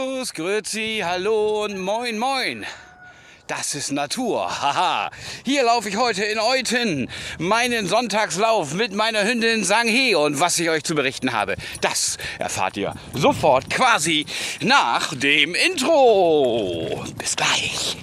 Servus, Grüezi, hallo und moin moin. Das ist Natur. Haha. Hier laufe ich heute in Euten meinen Sonntagslauf mit meiner Hündin Sanghe. Und was ich euch zu berichten habe, das erfahrt ihr sofort quasi nach dem Intro. Bis gleich.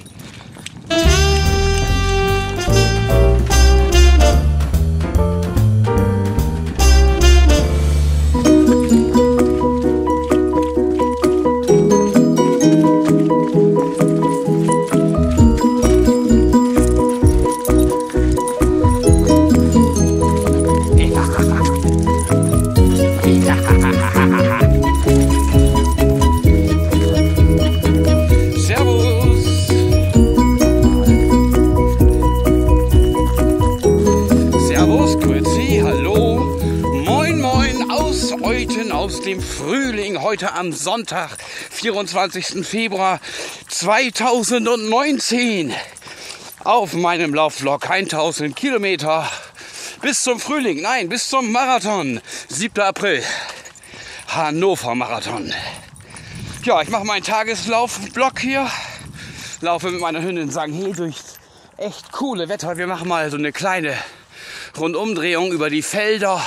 Grüezi, hallo. Moin, moin aus Euten, aus dem Frühling. Heute am Sonntag, 24. Februar 2019. Auf meinem Laufvlog 1000 Kilometer bis zum Frühling. Nein, bis zum Marathon. 7. April. Hannover Marathon. Ja, ich mache meinen Tageslaufblock hier. Laufe mit meiner Hündin Sanghe durch echt coole Wetter. Wir machen mal so eine kleine Rundumdrehung über die Felder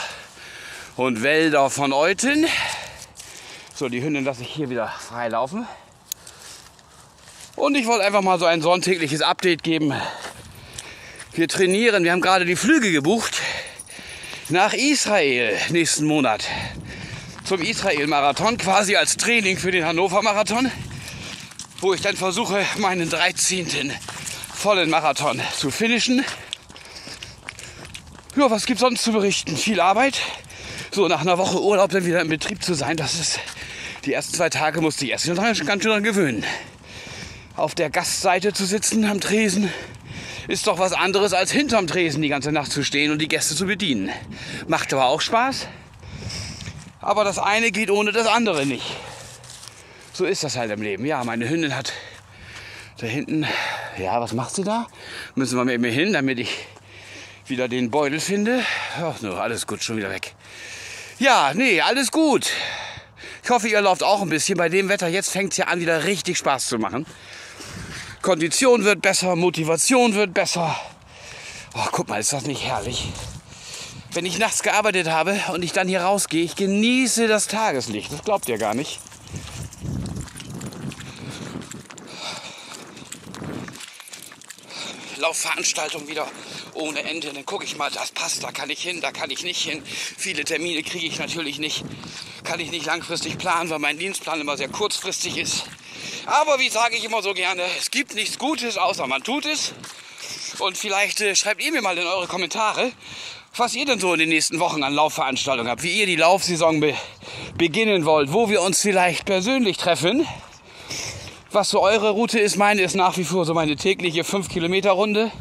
und Wälder von Euten. So, die Hündin lasse ich hier wieder frei laufen. Und ich wollte einfach mal so ein sonntägliches Update geben. Wir trainieren, wir haben gerade die Flüge gebucht nach Israel nächsten Monat zum Israel-Marathon, quasi als Training für den Hannover-Marathon, wo ich dann versuche, meinen 13. vollen Marathon zu finishen. Ja, was gibt sonst zu berichten? Viel Arbeit. So, nach einer Woche Urlaub dann wieder im Betrieb zu sein, das ist, die ersten zwei Tage musste ich erst ganz schön dran gewöhnen. Auf der Gastseite zu sitzen am Tresen ist doch was anderes als hinterm Tresen die ganze Nacht zu stehen und die Gäste zu bedienen. Macht aber auch Spaß. Aber das eine geht ohne das andere nicht. So ist das halt im Leben. Ja, meine Hündin hat da hinten, ja, was macht sie da? Müssen wir mit mir hin, damit ich wieder den Beutel finde. Ach, nur alles gut, schon wieder weg. Ja, nee, alles gut. Ich hoffe, ihr lauft auch ein bisschen. Bei dem Wetter jetzt fängt es ja an, wieder richtig Spaß zu machen. Kondition wird besser, Motivation wird besser. Oh, guck mal, ist das nicht herrlich? Wenn ich nachts gearbeitet habe und ich dann hier rausgehe, ich genieße das Tageslicht. Das glaubt ihr gar nicht. Laufveranstaltung wieder ohne Ende. Dann gucke ich mal, das passt, da kann ich hin, da kann ich nicht hin. Viele Termine kriege ich natürlich nicht. Kann ich nicht langfristig planen, weil mein Dienstplan immer sehr kurzfristig ist. Aber wie sage ich immer so gerne, es gibt nichts Gutes, außer man tut es. Und vielleicht äh, schreibt ihr mir mal in eure Kommentare, was ihr denn so in den nächsten Wochen an Laufveranstaltungen habt, wie ihr die Laufsaison be beginnen wollt, wo wir uns vielleicht persönlich treffen. Was so eure Route ist, meine ist nach wie vor so meine tägliche 5-Kilometer-Runde.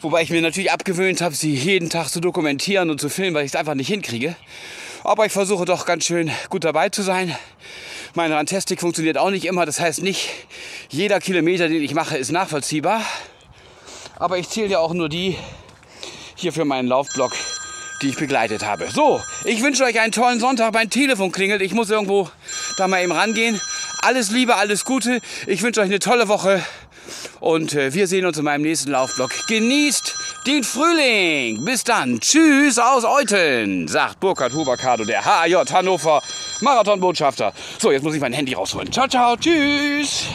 Wobei ich mir natürlich abgewöhnt habe, sie jeden Tag zu dokumentieren und zu filmen, weil ich es einfach nicht hinkriege. Aber ich versuche doch ganz schön gut dabei zu sein. Meine Rantastik funktioniert auch nicht immer. Das heißt, nicht jeder Kilometer, den ich mache, ist nachvollziehbar. Aber ich zähle ja auch nur die hier für meinen Laufblock, die ich begleitet habe. So, ich wünsche euch einen tollen Sonntag. Mein Telefon klingelt. Ich muss irgendwo da mal eben rangehen. Alles Liebe, alles Gute. Ich wünsche euch eine tolle Woche. Und äh, wir sehen uns in meinem nächsten Laufblock. Genießt den Frühling. Bis dann. Tschüss aus Euten, sagt Burkhard Huberkado, der HJ Hannover Marathonbotschafter. So, jetzt muss ich mein Handy rausholen. Ciao, ciao. Tschüss.